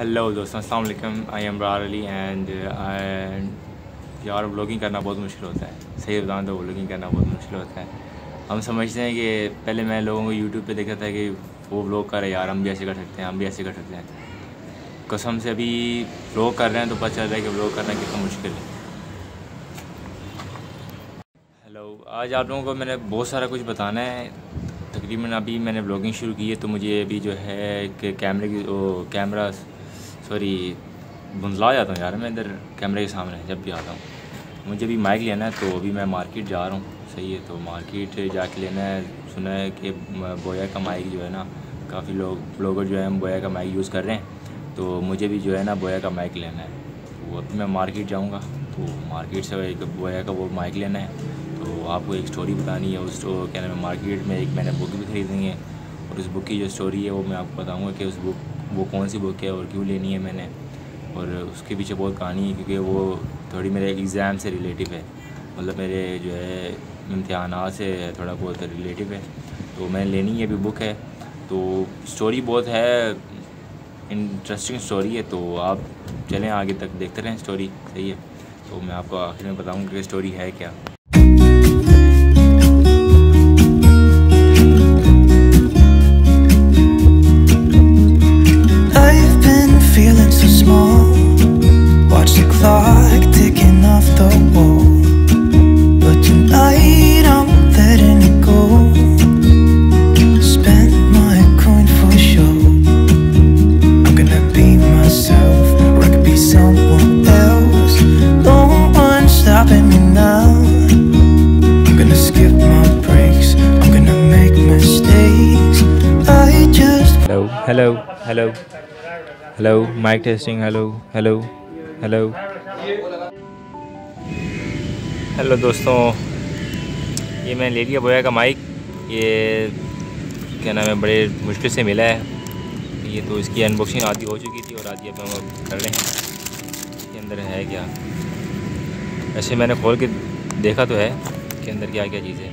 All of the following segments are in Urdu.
ہیلو دوستوں السلام علیکم. I am Brar Ali and یار بلاگنگ کرنا بہت مشکل ہوتا ہے. صحیح بتاؤں تو بلاگنگ کرنا بہت مشکل ہوتا ہے. ہم سمجھتے ہیں کہ پہلے میں لوگوں کو یوٹیوب پہ دیکھا تھا کہ وہ بلاگ کر رہے یار، ہم بھی ایسے کر سکتے ہیں، ہم بھی ایسے کر سکتے ہیں. قسم سے ابھی بلاگ کر رہے ہیں تو پتہ چلتا ہے کہ بلاگ کرنا کتنا مشکل ہے. ہیلو آج آپ لوگوں کو میں نے بہت سارا کچھ بتانا ہے. تقریباً ابھی میں نے بلاگنگ شروع کی ہے تو مجھے ابھی جو ہے کہ کیمرے کی کیمرہ سوری بنزلا جاتا ہوں یار، میں ادھر کیمرے کے سامنے جب بھی آتا ہوں۔ مجھے بھی مائک لینا ہے تو ابھی میں مارکیٹ جا رہا ہوں۔ صحیح ہے، تو مارکیٹ جا کے لینا ہے۔ سنا ہے کہ بویا کا مائک جو ہے نا، کافی لوگ، بلاگر جو ہے بویا کا مائک یوز کر رہے ہیں۔ تو مجھے بھی جو ہے نا بویا کا مائک لینا ہے۔ تو ابھی میں مارکیٹ جاؤں گا۔ تو مارکیٹ سے ایک بویا کا وہ مائک لینا ہے۔ تو آپ کو ایک سٹوری بتانی ہے۔ اس کیا نام ہے، مارکیٹ میں ایک میں نے بک بھی خریدنی ہے۔ اور اس بک کی جو سٹوری ہے، وہ میں آپ کو بتاؤں گا کہ اس بک وہ کون سی بک ہے اور کیوں لینی ہے میں نے؟ اور اس کے پیچھے بہت کہانی ہے کیونکہ وہ تھوڑی میرے ایگزام سے ریلیٹیو ہے۔ مطلب میرے جو ہے امتحانات سے تھوڑا بہت ریلیٹیو ہے۔ تو میں لینی یہ بھی بک ہے۔ تو اسٹوری بہت ہے انٹرسٹنگ اسٹوری ہے۔ تو آپ چلیں آگے تک دیکھتے رہیں اسٹوری صحیح ہے۔ تو میں آپ کو آخر میں بتاؤں گا کہ اسٹوری ہے کیا۔ Hello mic testing hello hello hello hello دوستوں یہ میں لے لیا بویا کا مائک یہ کیا نام ہے بڑے مشکل سے ملا ہے یہ تو اس کی انباکسنگ آدھی ہو چکی تھی اور آدھی اب ہم کر رہے ہیں اس کے اندر ہے کیا ایسے میں نے کھول کے دیکھا تو ہے اس کے اندر کیا کیا چیز ہے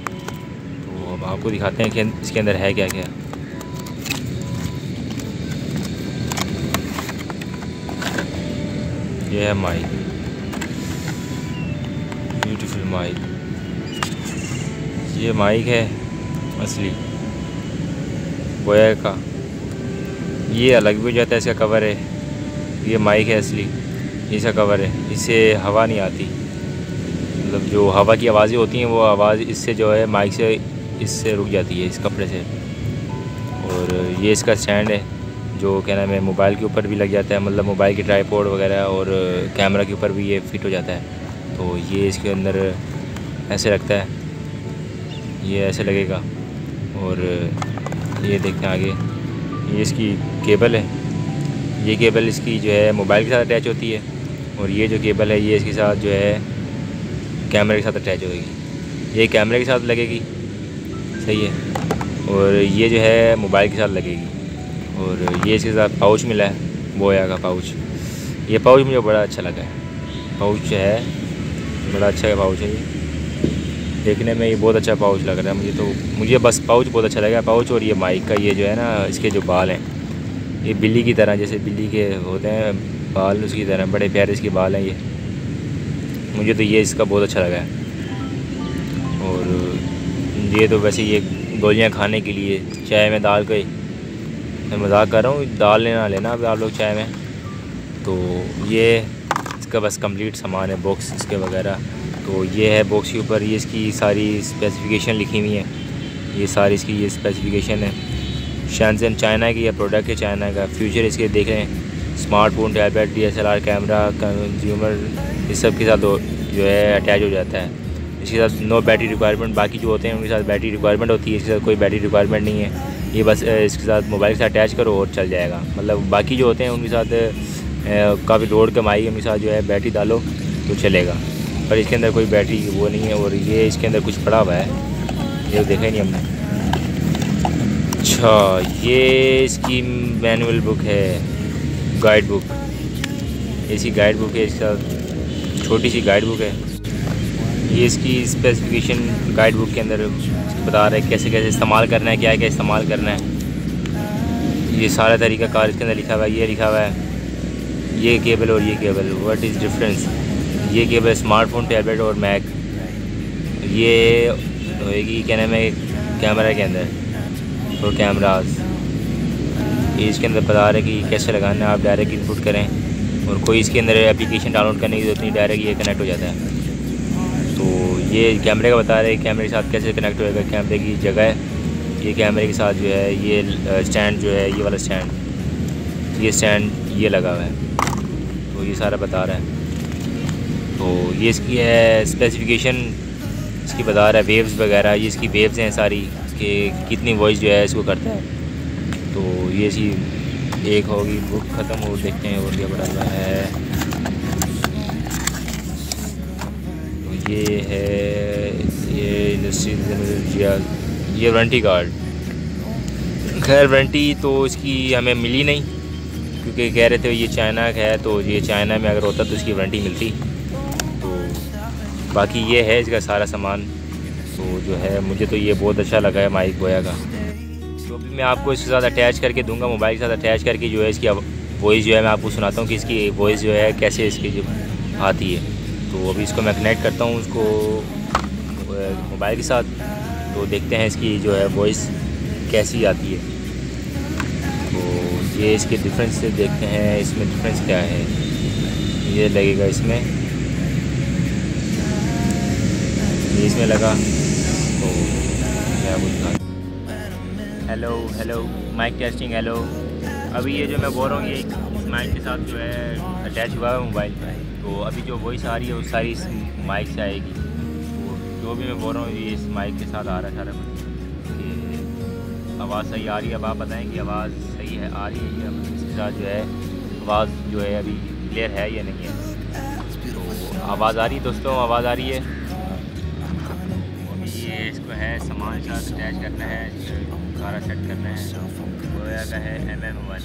تو اب آپ کو دکھاتے ہیں کہ اس کے اندر ہے کیا کیا یہ ہے مائک بیوٹیفل مائک یہ مائک ہے اصلی گویا کا یہ الگ بھی ہو جاتا ہے اس کا کور ہے یہ مائک ہے اصلی اس کا کور ہے اس سے ہوا نہیں آتی مطلب جو ہوا کی آوازیں ہوتی ہیں وہ آواز اس سے جو ہے مائک سے اس سے رک جاتی ہے اس کپڑے سے اور یہ اس کا اسٹینڈ ہے جو کیا نام ہے، موبائل کے اوپر بھی لگ جاتا ہے مطلب موبائل کے ٹرائی پورڈ وغیرہ اور کیمرہ کے اوپر بھی یہ فٹ ہو جاتا ہے۔ تو یہ اس کے اندر ایسے رکھتا ہے۔ یہ ایسے لگے گا۔ اور یہ دیکھیں آگے۔ یہ اس کی کیبل ہے۔ یہ کیبل اس کی جو ہے موبائل کے ساتھ اٹیچ ہوتی ہے۔ اور یہ جو کیبل ہے، یہ اس کے ساتھ جو ہے کیمرے کے ساتھ اٹیچ ہوئے گی یہ کیمرے کے ساتھ لگے گی۔ صحیح ہے۔ اور یہ جو ہے موبائل کے ساتھ لگے گی۔ اور یہ اس کے ساتھ پاؤچ ملا ہے، بویا کا پاؤچ۔ یہ پاؤچ مجھے بڑا اچھا لگا ہے۔ پاؤچ ہے، بڑا اچھا پاؤچ ہے یہ۔ دیکھنے میں یہ بہت اچھا پاؤچ لگ رہا ہے۔ مجھے تو، مجھے بس پاؤچ بہت اچھا لگا پاؤچ اور یہ مائک کا یہ جو ہے نا، اس کے جو بال ہیں، یہ بلی کی طرح، جیسے بلی کے ہوتے ہیں، بال اس کی طرح، بڑے پیارے اس کے بال ہیں یہ۔ مجھے تو یہ اس کا بہت اچھا لگا ہے۔ اور یہ تو ویسے یہ گولیاں کھانے کے لیے، چائے میں ڈال کے میں مذاق کر رہا ہوں، دال لینا لینا ابھی آپ لوگ چائے میں۔ تو یہ اس کا بس کمپلیٹ سامان ہے باکس اس کے وغیرہ۔ تو یہ ہے باکس کے اوپر، یہ اس کی ساری اسپیسیفکیشن لکھی ہوئی ہیں۔ یہ ساری اس کی یہ اسپیسیفکیشن ہے۔ شینزن چائنا کی یہ پروڈکٹ ہے چائنا کا۔ فیوچر اس کے دیکھ رہے ہیں۔ Smart phone tab pad D S L R camera consumer اس سب کے ساتھ جو ہے اٹیچ ہو جاتا ہے۔ اس کے ساتھ نو بیٹری ریکوائرمنٹ باقی جو ہوتے ہیں ان کے ساتھ بیٹری ریکوائرمنٹ ہوتی ہے۔ اس کے ساتھ کوئی بیٹری ریکوائرمنٹ نہیں ہے۔ یہ بس اس کے ساتھ موبائل کے ساتھ اٹیچ کرو اور چل جائے گا۔ مطلب باقی جو ہوتے ہیں، ان کے ساتھ کافی روڈ کمائی، ان کے ساتھ جو ہے بیٹری ڈالو تو چلے گا۔ پر اس کے اندر کوئی بیٹری وہ نہیں ہے اور یہ اس کے اندر کچھ پڑا ہوا ہے۔ یہ دیکھا نہیں ہم نے۔ اچھا یہ اس کی مینول بک ہے گائیڈ بک ایسی گائیڈ بک ہے، اس کا چھوٹی سی گائیڈ بک ہے۔ یہ اس کی اسپیسیفکیشن گائیڈ بک کے اندر بتا رہے کیسے کیسے استعمال کرنا ہے، کیا کیا استعمال کرنا ہے۔ یہ سارا طریقہ کار اس کے اندر لکھا ہوا ہے، یہ لکھا ہوا ہے۔ یہ کیبل اور یہ کیبل واٹ از ڈفرینس یہ کیبل اسمارٹ فون ٹیبلیٹ اور میک یہ ہوئے گی، کیا نام ہے، کیمرہ کے اندر۔ اور کیمراز یہ اس کے اندر بتا رہے کہ کیسے لگانا ہے، آپ ڈائریکٹ ان پٹ کریں۔ اور کوئی اس کے اندر اپلیکیشن ڈاؤن لوڈ کرنے کی ضرورت نہیں ڈائریکٹ یہ کنیکٹ ہو جاتا ہے۔ یہ کیمرے کا بتا رہے ہیں کیمرے کے ساتھ کیسے کنیکٹ ہوئے گا، کیمرے کی جگہ ہے، یہ کیمرے کے ساتھ جو ہے، یہ اسٹینڈ جو ہے، یہ والا اسٹینڈ یہ اسٹینڈ یہ لگا ہوا ہے۔ تو یہ سارا بتا رہا ہے۔ تو یہ اس کی ہے اسپیسیفکیشن اس کی بتا رہا ہے ویوز وغیرہ، یہ اس کی ویوز ہیں ساری کہ کتنی وائس جو ہے اس کو کرتا ہے۔ تو یہ سی ایک ہوگی بک ختم ہو، دیکھتے ہیں اور کیا بڑا ہے۔ یہ ہے، یہ انڈسٹری یہ وارنٹی کارڈ خیر وارنٹی تو اس کی ہمیں ملی نہیں، کیونکہ کہہ رہے تھے یہ چائنا کا ہے، تو یہ چائنا میں اگر ہوتا تو اس کی وارنٹی ملتی۔ تو باقی یہ ہے اس کا سارا سامان۔ تو جو ہے، مجھے تو یہ بہت اچھا لگا ہے مائک بویا کا۔ تو بھی میں آپ کو اس کے ساتھ اٹیچ کر کے دوں گا موبائل کے ساتھ اٹیچ کر کے جو ہے اس کی وائس جو ہے، میں آپ کو سناتا ہوں کہ اس کی وائس جو ہے، کیسے اس کی جو آتی ہے۔ تو ابھی اس کو میں کنیکٹ کرتا ہوں، اس کو، موبائل کے ساتھ۔ تو دیکھتے ہیں اس کی جو ہے وائس کیسی آتی ہے۔ تو یہ اس کے ڈفرینس سے دیکھتے ہیں، اس میں ڈفرینس کیا ہے۔ یہ لگے گا اس میں۔ یہ اس میں لگا۔ تو کیا بولتا hello hello mic testing hello ابھی یہ جو میں بول رہا ہوں، یہ مائک کے ساتھ جو ہے اٹیچ ہوا ہے موبائل تو ابھی جو وائس آ رہی ہے وہ ساری اس مائک سے آئے گی۔ تو جو بھی میں بول رہا ہوں، یہ اس مائک کے ساتھ آ رہا ہے سارا کہ آواز صحیح آ رہی ہے، اب آپ بتائیں کہ آواز صحیح ہے، آ رہی ہے یا اس کے ساتھ جو ہے آواز جو ہے ابھی کلیئر ہے یا نہیں ہے۔ تو آواز آ رہی ہے دوستوں، آواز آ رہی ہے۔ یہ اس کو ہے سامان ساتھ اٹیچ کرنا ہے سارا سیٹ کرنا ہے۔ گویا کا ہے ایم ایم ون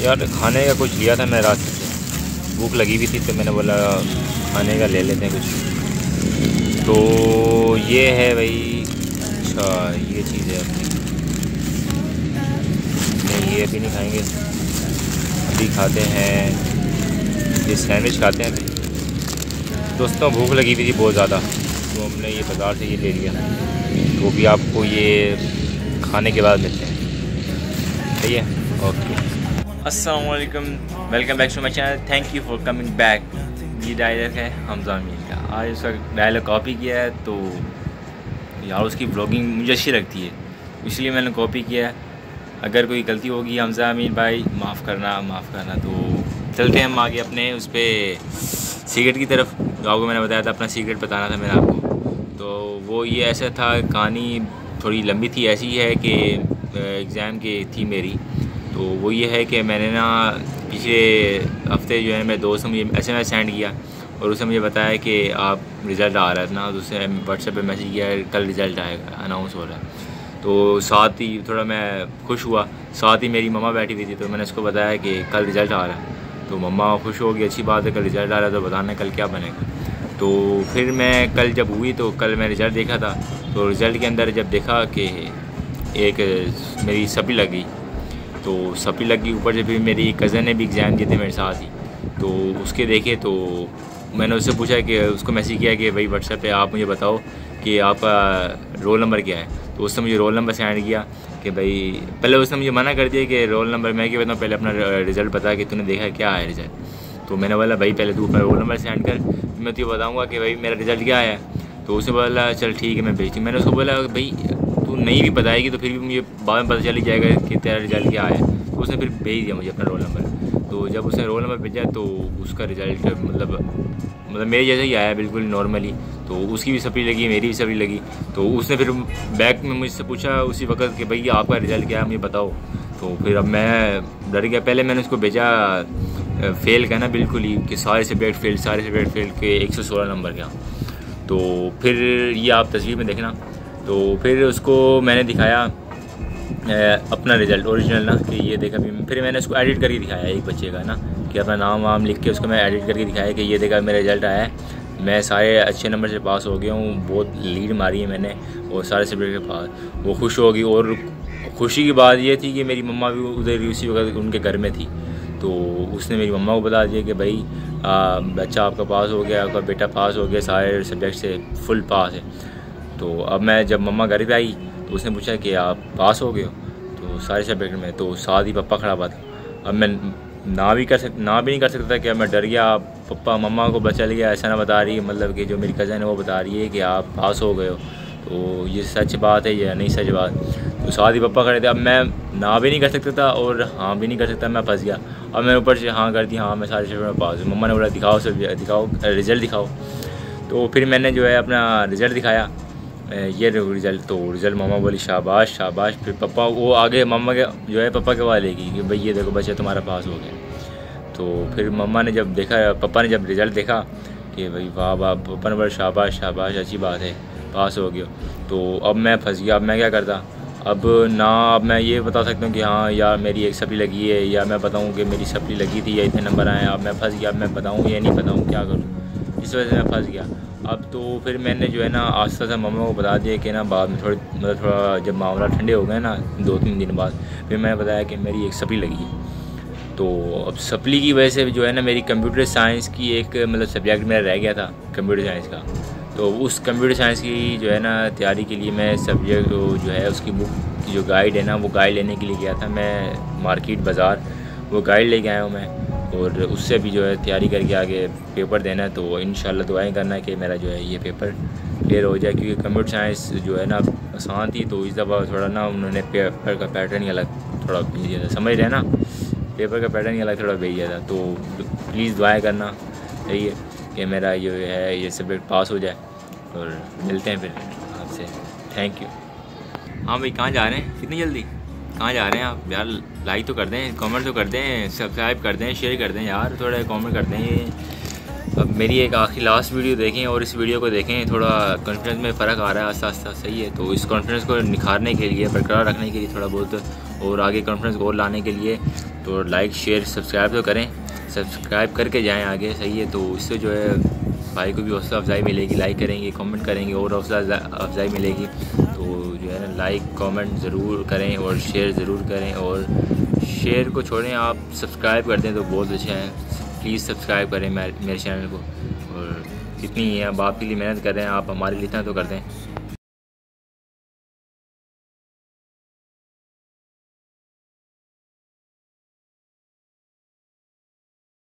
یار کھانے کا کچھ لیا تھا میں رات سے۔ بھوک لگی ہوئی تھی تو میں نے بولا کھانے کا لے لیتے ہیں کچھ۔ تو یہ ہے بھائی اچھا یہ چیز ہے اپنی نہیں، یہ ابھی نہیں کھائیں گے۔ ابھی کھاتے ہیں۔ یہ سینڈوچ کھاتے ہیں۔ دوستوں، بھوک لگی ہوئی تھی بہت زیادہ۔ تو ہم نے یہ بازار سے یہ لے لیا۔ تو بھی آپ کو یہ کھانے کے بعد ملتے ہیں۔ صحیح ہے؟ اوکے۔ السلام علیکم welcome back to my channel thank you for coming back یہ ڈائلاگ ہے حمزہ امین کا آج اس کا ڈائلاگ کاپی کیا ہے تو یار اس کی بلاگنگ مجھے اچھی لگتی ہے اس لیے میں نے کاپی کیا ہے اگر کوئی غلطی ہوگی حمزہ امین بھائی معاف کرنا معاف کرنا تو چلتے ہیں ہم آگے اپنے اس پہ سیکرٹ کی طرف جو آپ کو میں نے بتایا تھا اپنا سیکرٹ بتانا تھا میں نے آپ کو تو وہ یہ ایسا تھا کہانی تھوڑی لمبی تھی ایسی ہے کہ ایگزام کی تھی میری تو وہ یہ ہے کہ میں نے نا پچھلے ہفتے جو ہے میرے دوست نے مجھے ایس ایم ایس سینڈ کیا اور اسے مجھے بتایا کہ آپ رزلٹ آ رہا ہے نا، تو اسے واٹس ایپ پہ میسیج کیا کل رزلٹ آئے گا اناؤنس ہو رہا ہے۔ تو ساتھ ہی تھوڑا میں خوش ہوا، ساتھ ہی میری مما بیٹھی ہوئی تھی، تو میں نے اس کو بتایا کہ کل رزلٹ آ رہا ہے۔ تو مما خوش ہوگی، اچھی بات ہے، کل رزلٹ آ رہا ہے تو بتانا کل کیا بنے گا۔ تو پھر میں کل جب ہوئی تو کل میں رزلٹ دیکھا تھا۔ تو رزلٹ کے اندر جب دیکھا کہ ایک میری سپی لگی تو سپی لگی اوپر سے، پھر میری کزن نے بھی ایگزام دیے تھے میرے ساتھ ہی۔ تو اس کے دیکھے تو میں نے اس سے پوچھا کہ اس کو میسیج کیا کہ بھائی واٹس ایپ پہ آپ مجھے بتاؤ کہ آپ کا رول نمبر کیا ہے۔ تو اس نے مجھے رول نمبر سینڈ کیا کہ بھائی، پہلے اس نے مجھے منع کر دیا کہ رول نمبر میں کیا بتاؤں، پہلے اپنا رزلٹ بتا کہ تو نے دیکھا کیا ہے رزلٹ تو میں نے بولا، بھائی پہلے تو اپنا رول نمبر سینڈ کر میں تو یہ بتاؤں گا کہ بھائی میرا رزلٹ کیا ہے۔ تو اس نے بولا، چل ٹھیک ہے، میں بھیجتی ہوں۔ میں نے اس کو بولا، بھائی نہیں بھی بتائے گی تو پھر بھی مجھے بعد میں پتہ چل ہی جائے گا کہ تیرا رزلٹ کیا ہے۔ تو اس نے پھر بھیج دیا مجھے اپنا رول نمبر تو جب اس نے رول نمبر بھیجا تو اس کا رزلٹ مطلب مطلب میرے جیسے ہی آیا بالکل نارملی تو اس کی بھی سپری لگی، میری بھی سپری لگی۔ تو اس نے پھر بیک میں مجھ سے پوچھا اسی وقت کہ بھائی آپ کا رزلٹ کیا ہے، مجھے بتاؤ۔ تو پھر اب میں ڈر گیا۔ پہلے میں نے اس کو بھیجا فیل کہنا بالکل ہی کہ سارے سبجیکٹ فیل سارے سبجیکٹ فیل کے ایک سو سولہ نمبر کا تو پھر یہ آپ تصویر میں دیکھنا۔ تو پھر اس کو میں نے دکھایا اپنا رزلٹ اوریجنل نا، کہ یہ دیکھا پھر میں نے اس کو ایڈٹ کر کے دکھایا ایک بچے کا نا، کہ اپنا نام وام لکھ کے اس کو میں ایڈٹ کر کے دکھایا کہ یہ دیکھا میرا رزلٹ آیا ہے۔ میں سارے اچھے نمبر سے پاس ہو گیا ہوں، بہت لیڈ ماری ہے میں نے اور سارے سبجیکٹ کے پاس۔ وہ خوش ہوگی اور خوشی کی بات یہ تھی کہ میری مما بھی ادھر اسی وقت ان کے گھر میں تھی۔ تو اس نے میری مما کو بتا دیا کہ بھائی بچہ آپ کا پاس ہو گیا، آپ کا بیٹا پاس ہو گیا، سارے سبجیکٹ سے فل پاس ہے۔ تو اب میں جب مما گھر پہ آئی تو اس نے پوچھا کہ آپ پاس ہو گئے ہو؟ تو سارے سبجیکٹ میں تو ساتھ ہی پپا کھڑا ہوا تھا۔ اب میں نہ بھی کر سک، نہ بھی نہیں کر سکتا کہ اب میں ڈر گیا پپا مما کو بچا لیا ایسا نہ بتا رہی مطلب کہ جو میری کزن ہے وہ بتا رہی ہے کہ آپ پاس ہو گئے ہو۔ تو یہ سچ بات ہے یا نہیں سچ بات؟ تو ساتھ ہی پپا کھڑے تھے۔ اب میں نہ بھی نہیں کر سکتا تھا اور ہاں بھی نہیں کر سکتا، میں پھنس گیا۔ اب میں اوپر سے ہاں کر دی ہاں میں سارے میں پاس ہوں۔ مما نے بولا دکھاؤ سب، دکھاؤ رزلٹ دکھاؤ۔ تو پھر میں نے جو ہے اپنا رزلٹ دکھایا۔ یہ رزلٹ تو رزلٹ مما بولی شاباش شاباش، پھر پپا، وہ آگے مما کے جو ہے پپا کے والے کی کہ بھائی یہ دیکھو بچہ تمہارا پاس ہو گیا تو پھر مما نے جب دیکھا، پپا نے جب رزلٹ دیکھا کہ بھائی واہ واہ، پپا نے بولا شاباش شاباش، اچھی بات ہے، پاس ہو گیا تو اب میں پھنس گیا، اب میں کیا کرتا؟ اب نہ، اب میں یہ بتا سکتا ہوں کہ ہاں یار میری ایک سپلی لگی ہے، یا میں بتاؤں کہ میری سپلی لگی تھی یا اتنے نمبر آئے ہیں۔ اب میں پھنس گیا، اب میں بتاؤں یا نہیں بتاؤں، کیا کروں؟ اس وجہ سے میں پھنس گیا۔ اب تو پھر میں نے جو ہے نا آستہ سے مما کو بتا دیا کہ نا بعد میں تھوڑی مطلب تھوڑا جب معاملہ ٹھنڈے ہو گئے نا دو تین دن بعد، پھر میں نے بتایا کہ میری ایک سپلی لگی۔ ہے تو اب سپلی کی وجہ سے جو ہے نا میری کمپیوٹر سائنس کی ایک مطلب سبجیکٹ میرا رہ گیا تھا، کمپیوٹر سائنس کا۔ تو اس کمپیوٹر سائنس کی جو ہے نا تیاری کے لیے میں سبجیکٹ جو ہے اس کی بک کی جو گائیڈ ہے نا، وہ گائیڈ لینے کے لیے گیا تھا۔ میں مارکیٹ بازار، وہ گائیڈ لے کے آیا ہوں میں۔ اور اس سے بھی جو ہے تیاری کر کے آگے پیپر دینا ہے تو ان شاء اللہ دعائیں کرنا ہے کہ میرا جو ہے یہ پیپر کلیئر ہو جائے کیونکہ کمپیوٹر سائنس جو ہے نا آسان تھی تو اس دفعہ تھوڑا نا انہوں نے پیپر کا پیٹرن ہی الگ تھوڑا بھیج دیا تھا۔ سمجھ رہے نا؟ پیپر کا پیٹرن ہی الگ تھوڑا بھیج دیا تھا۔ تو پلیز دعائیں کرنا۔ صحیح ہے کہ میرا جو ہے یہ سبجیکٹ پاس ہو جائے اور ملتے ہیں پھر آپ سے۔ تھینک یو ہاں بھائی، کہاں جا رہے ہیں؟ کتنی جلدی؟ کہاں جا رہے ہیں آپ؟ یار لائک تو کر دیں کامنٹ تو کر دیں سبسکرائب کر دیں شیئر کر دیں یار، تھوڑا کامنٹ کر دیں۔ اب میری ایک آخری لاسٹ ویڈیو دیکھیں اور اس ویڈیو کو دیکھیں، تھوڑا کانفیڈنس میں فرق آ رہا ہے، آستہ آستہ صحیح ہے۔ تو اس کانفیڈنس کو نکھارنے کے لیے، برقرار رکھنے کے لیے تھوڑا بہت، اور آگے کانفیڈنس کو لانے کے لیے تو لائک شیئر سبسکرائب تو کریں۔ سبسکرائب کر کے جائیں آگے، صحیح ہے۔ تو اس سے جو ہے بھائی کو بھی حوصلہ افزائی ملے گی لائک کریں گے کامنٹ کریں گے، اور حوصلہ افزائی ملے گی۔ تو جو ہے نا لائک کامنٹ ضرور کریں اور شیئر ضرور کریں اور شیئر کو چھوڑیں۔ آپ سبسکرائب کر دیں تو بہت اچھا ہے پلیز سبسکرائب کریں میرے چینل کو۔ اور جتنی ہی ہے۔ اب آپ کے لیے محنت کر رہے ہیں، آپ ہمارے لیے اتنا تو کر دیں۔